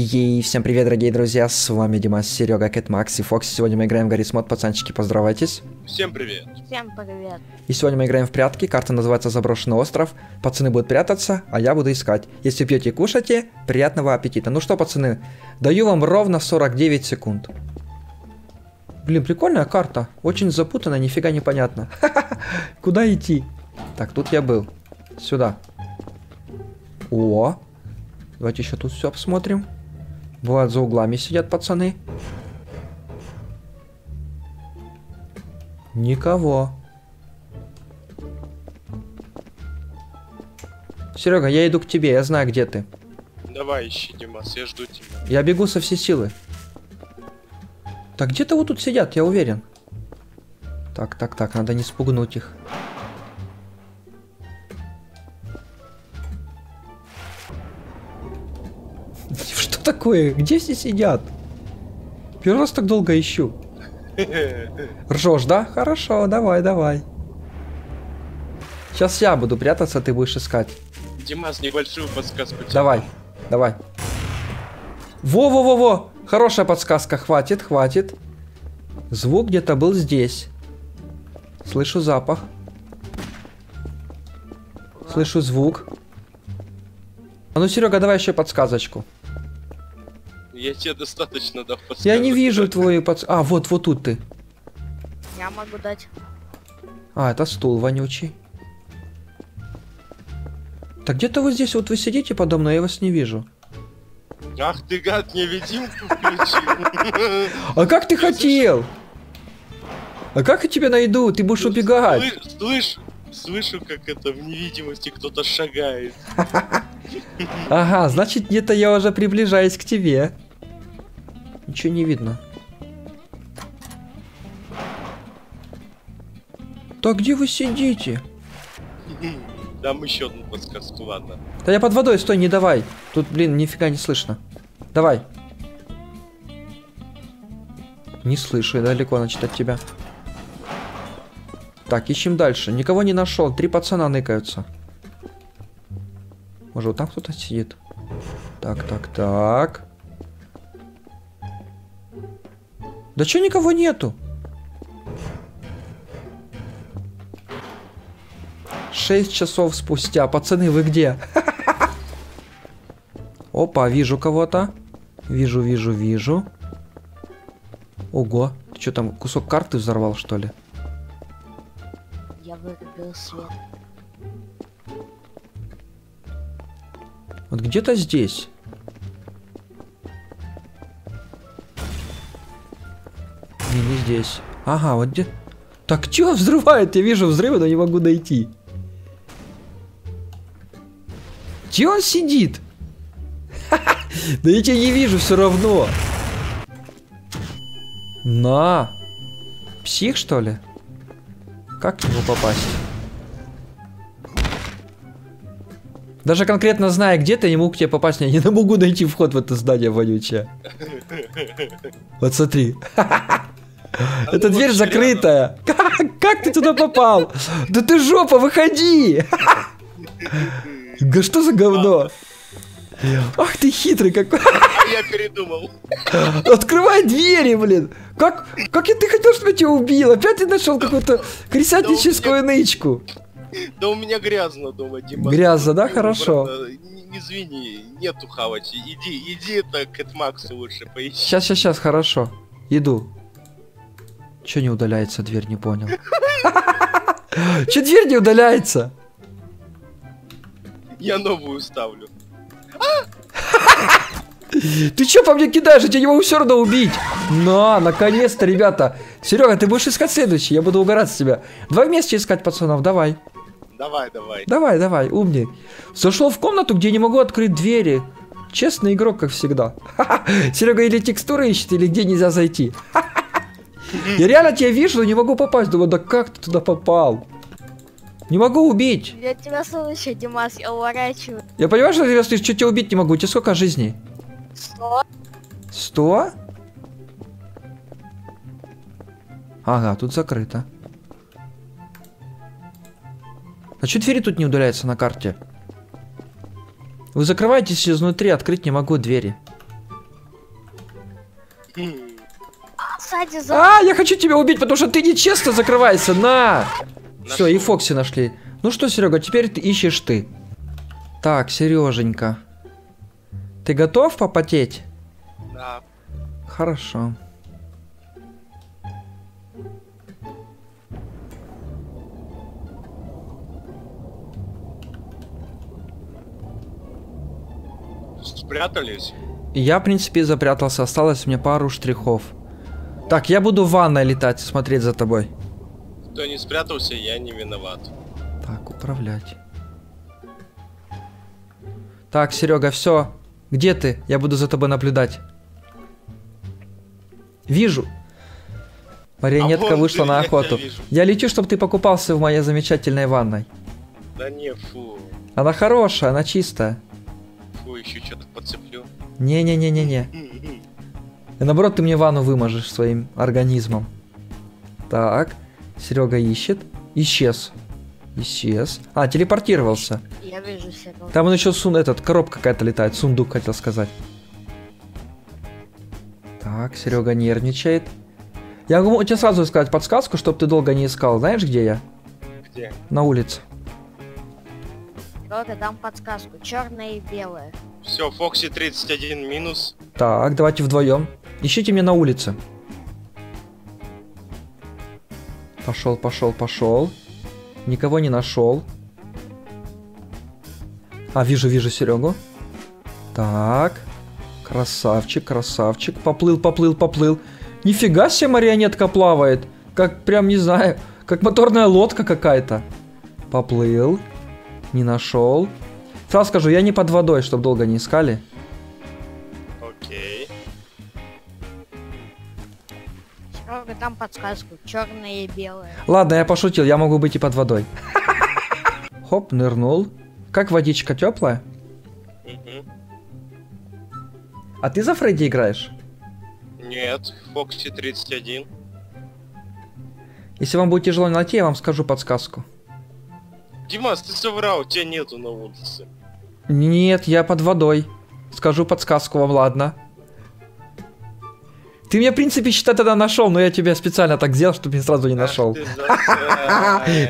И всем привет, дорогие друзья, с вами Димас, Серега, Кэт, Макс и Фокс. Сегодня мы играем в Гаррис Мод, пацанчики, поздравайтесь. Всем привет. Всем привет. И сегодня мы играем в прятки, карта называется Заброшенный остров. Пацаны будут прятаться, а я буду искать. Если пьете и кушаете, приятного аппетита. Ну что, пацаны, даю вам ровно 49 секунд. Блин, прикольная карта. Очень запутанная, нифига не понятно. Куда идти? Так, тут я был. Сюда. О! Давайте еще тут все посмотрим. Бывают за углами сидят пацаны. Никого. Серега, я иду к тебе, я знаю, где ты. Давай ищи, Димас, я жду тебя. Я бегу со всей силы. Так где-то вот тут сидят, я уверен. Так, так, так, надо не спугнуть их. Такое? Где все сидят? Первый раз так долго ищу. Ржешь, да? Хорошо, давай, давай. Сейчас я буду прятаться, ты будешь искать. Димас, небольшую подсказку тебе. Давай, давай. Во-во-во-во! Хорошая подсказка, хватит, хватит. Звук где-то был здесь. Слышу запах. Слышу звук. А ну, Серега, давай еще подсказочку. Я тебе достаточно дал подсказку. Я не вижу твою подсказку. А, вот, вот тут ты. Я могу дать. А, это стул вонючий. Так где-то вот здесь вот вы сидите подо мной, я вас не вижу. Ах ты гад, невидимку включил. А как ты хотел? А как я тебя найду? Ты будешь убегать. Слы- Слышь, слышу, как это в невидимости кто-то шагает. Ага, значит где-то я уже приближаюсь к тебе. Ничего не видно. Так где вы сидите? Дам еще одну подсказку, ладно. Да я под водой, стой, не давай. Тут, блин, нифига не слышно. Давай. Не слышу, я далеко, значит, от тебя. Так, ищем дальше. Никого не нашел. Три пацана ныкаются. Может, вот там кто-то сидит? Так, так, так. Да чё никого нету? Шесть часов спустя. Пацаны, вы где? Опа, вижу кого-то. Вижу, вижу, вижу. Ого. Ты что там, кусок карты взорвал, что ли? Я вырубил свет. Вот где-то здесь. Не, не здесь. Ага, вот где... Так чё взрывает? Я вижу взрывы, но не могу найти. Где он сидит? Да я тебя не вижу все равно. На. Псих, что ли? Как к нему попасть? Даже конкретно зная, где ты, не могу к тебе попасть. Я не могу найти вход в это здание вонючее. Вот смотри. Эта дверь закрытая. Как, как ты туда попал? Да ты жопа, выходи! Да что за говно? Ах ты хитрый какой. Я передумал. Открывай двери, блин. Как, как я ты хотел, чтобы я тебя убил? Опять ты нашел какую-то крысятническую нычку. Да у меня грязно дома, Димас. Грязно, да? Ну, Хорошо. не- Извини, нету хавать. Иди, иди это к Максу лучше поищи. Сейчас, сейчас, сейчас, хорошо. Иду. Че не удаляется дверь, не понял. Че дверь не удаляется? Я новую ставлю. Ты че по мне кидаешь? Я тебя не могу все равно убить. На, наконец-то, ребята. Серега, ты будешь искать следующий, я буду угорать с тебя. Давай вместе искать пацанов, давай. Давай, давай. Давай, давай, умник. Зашел в комнату, где не могу открыть двери. Честный игрок, как всегда. Серега или текстуры ищет, или где нельзя зайти. Я реально тебя вижу, но не могу попасть. Думаю, да как ты туда попал? Не могу убить. Я тебя слышу, Димас, я уворачиваю. Я понимаю, что я что тебя убить не могу. У тебя сколько жизней? Что? Сто? Ага, тут закрыто. А что двери тут не удаляются на карте? Вы закрываетесь изнутри, открыть не могу двери. Хм. Сзади за... А, я хочу тебя убить, потому что ты нечестно закрывайся, на! Все, и. Фокси нашли. Ну что, Серега, теперь ты ищешь ты. Так, Сереженька. Ты готов попотеть? Да. Хорошо. Спрятались? Я, в принципе, запрятался. Осталось мне пару штрихов. Так, я буду в ванной летать, смотреть за тобой. Кто не спрятался, я не виноват. Так, управлять. Так, Серега, все. Где ты? Я буду за тобой наблюдать. Вижу. Марионетка А вышла на я охоту. вижу. Я лечу, чтобы ты покупался в моей замечательной ванной. Да не, фу. Она хорошая, она чистая. Фу, еще что-то подцеплю. Не-не-не-не-не. И наоборот, ты мне ванну выможешь своим организмом. Так, Серега ищет. Исчез. Исчез. А, телепортировался. Я вижу Серегу. Там он еще сун, этот, коробка какая-то летает, сундук хотел сказать. Так, Серега нервничает. Я могу тебе сразу сказать подсказку, чтобы ты долго не искал. Знаешь, где я? Где? На улице. Серега, дам подсказку. Черное и белое. Все, Фокси 31 минус. Так, давайте вдвоем. Ищите меня на улице. Пошел, пошел, пошел. Никого не нашел. А, вижу, вижу Серегу. Так. Красавчик, красавчик. Поплыл, поплыл, поплыл. Нифига себе марионетка плавает. Как прям, не знаю, как моторная лодка какая-то. Поплыл. Не нашел. Сразу скажу, я не под водой, чтобы долго не искали. Дам подсказку. Черное и белое. Ладно, я пошутил, я могу быть и под водой. Хоп, нырнул. Как водичка теплая? А ты за Фредди играешь? Нет, Фокси 31. Если вам будет тяжело найти, я вам скажу подсказку. Димас, ты соврал, тебя нету на улице. Нет, я под водой. Скажу подсказку вам, ладно. Ты меня, в принципе, считай, тогда нашел, но я тебя специально так сделал, чтобы меня сразу не нашел.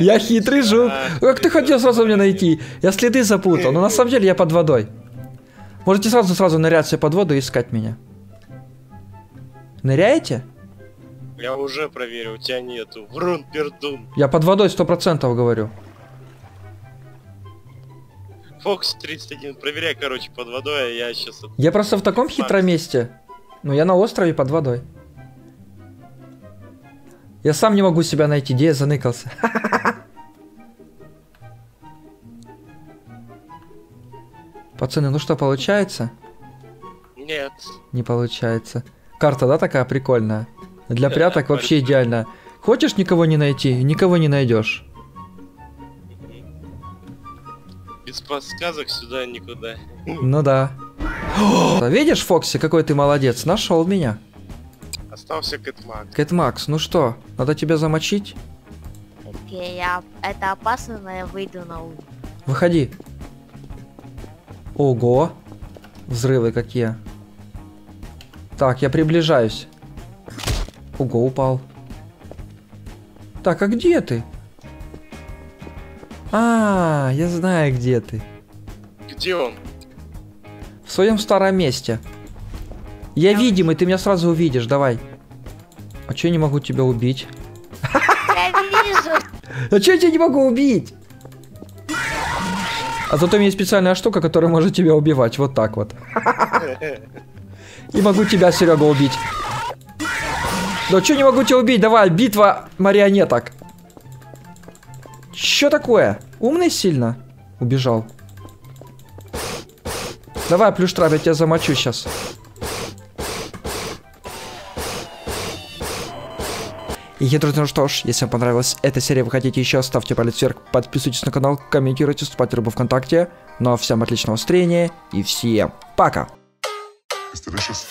Я хитрый жук. Ах Как ты хотел сразу меня найти? Я следы запутал, но на самом деле я под водой. Можете сразу сразу нырять себе под воду и искать меня. Ныряете? Я уже проверил, у тебя нету. Врун, пердун. Я под водой сто процентов говорю. Фокс 31, проверяй, короче, под водой, а я сейчас... Я просто в таком хитром месте. Ну, я на острове под водой. Я сам не могу себя найти, где я заныкался. Пацаны, ну что, получается? Нет. Не получается. Карта, да, такая прикольная? Для пряток вообще идеально. Хочешь никого не найти? Никого не найдешь. Без подсказок сюда никуда. Ну да. Видишь, Фокси, какой ты молодец, нашел меня. Остался Кэтмак. Кэт Макс, ну что, надо тебя замочить? Окей, я... Это опасно, но я выйду на улицу. Выходи. Ого. Взрывы какие. Так, я приближаюсь. Ого, упал. Так, а где ты? А, я знаю, где ты. Где он? В своем старом месте. Я видимый, ты меня сразу увидишь, давай. А чё я не могу тебя убить? Я вижу. А чё я тебя не могу убить? А зато у меня есть специальная штука, которая может тебя убивать. Вот так вот. И могу тебя, Серега, убить. Да чё не могу тебя убить? Давай, битва марионеток. Чё такое? Умный сильно? Убежал. Давай, плюштрап, я тебя замочу сейчас. И, друзья, ну что ж, если вам понравилась эта серия, вы хотите еще, ставьте палец вверх, подписывайтесь на канал, комментируйте, вступайте в ВКонтакте. Ну а всем отличного настроения и всем пока! Delicious.